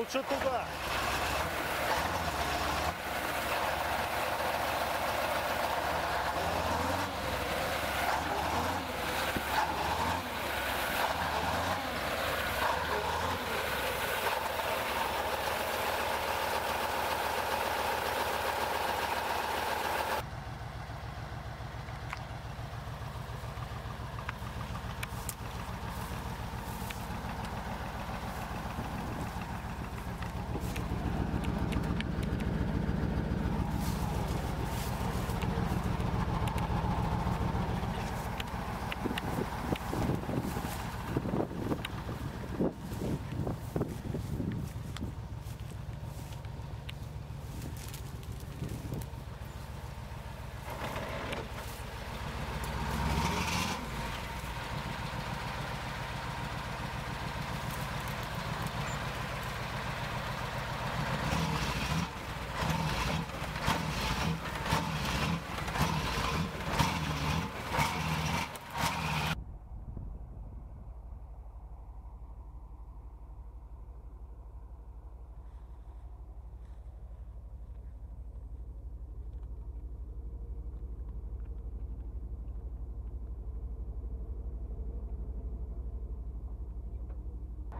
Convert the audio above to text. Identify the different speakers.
Speaker 1: Лучше туда.